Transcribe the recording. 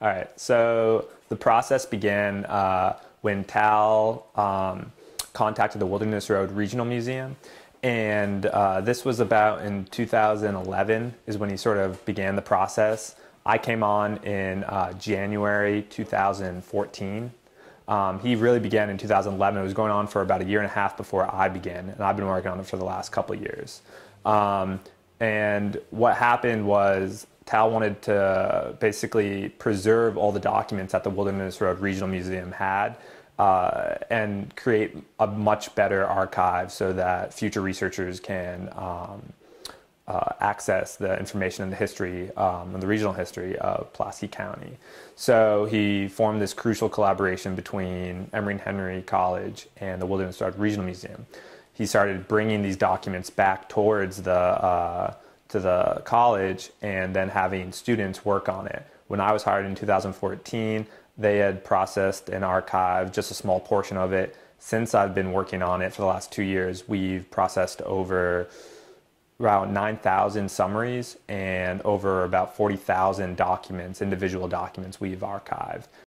All right. So the process began uh, when Tal um, contacted the Wilderness Road Regional Museum. And uh, this was about in 2011 is when he sort of began the process. I came on in uh, January 2014. Um, he really began in 2011. It was going on for about a year and a half before I began, and I've been working on it for the last couple years. Um, and what happened was Tal wanted to basically preserve all the documents that the Wilderness Road Regional Museum had uh, and create a much better archive so that future researchers can um, uh, access the information and the history um, and the regional history of Pulaski County. So he formed this crucial collaboration between Emory and Henry College and the Wilderness Road Regional Museum. He started bringing these documents back towards the uh, to the college and then having students work on it. When I was hired in 2014, they had processed and archived just a small portion of it. Since I've been working on it for the last two years, we've processed over around 9,000 summaries and over about 40,000 documents, individual documents we've archived.